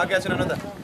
Va a quedarse una nota.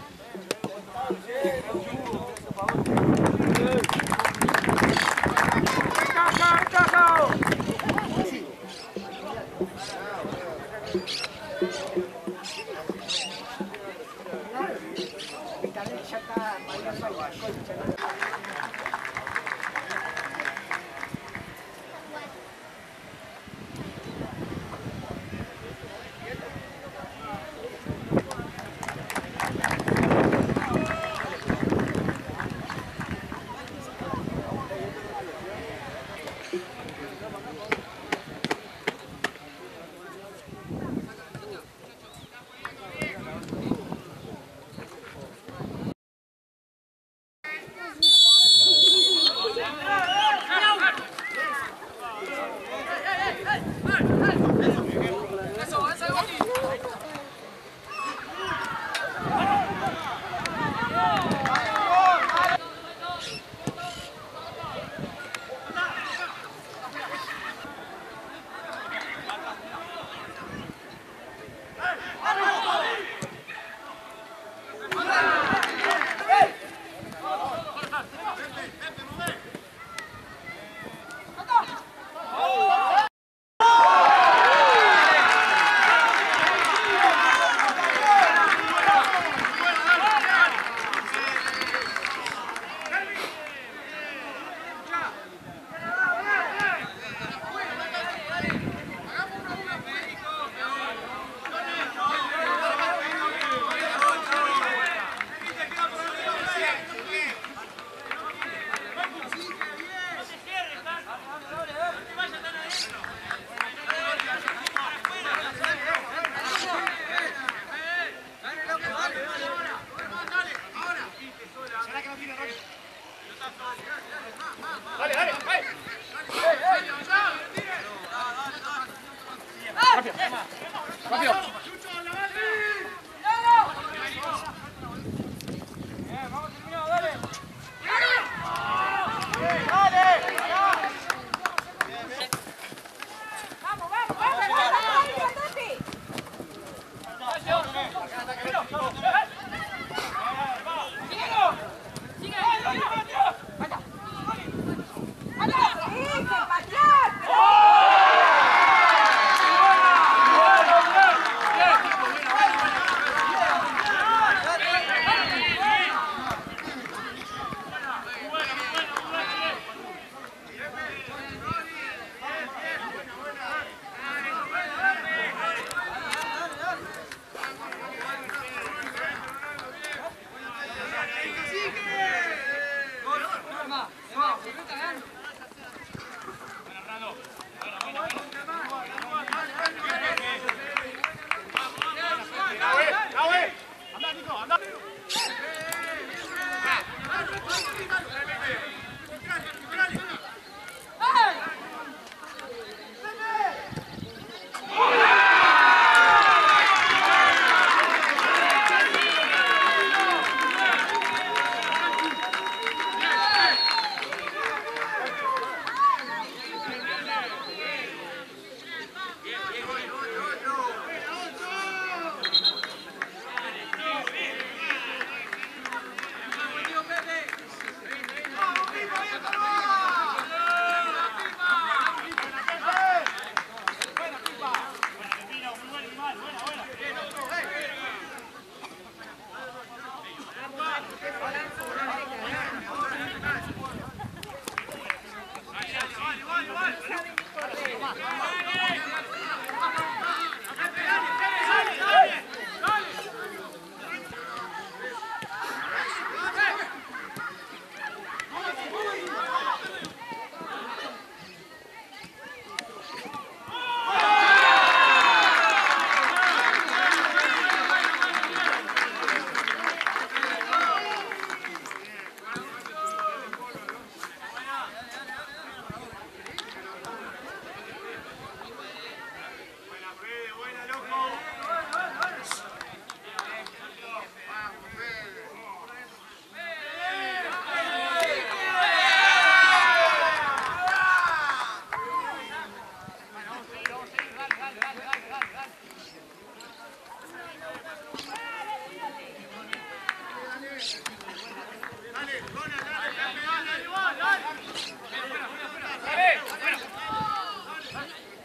Come on.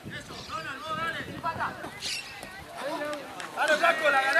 Eso, Donald, no, dale. Dale, Blanco, la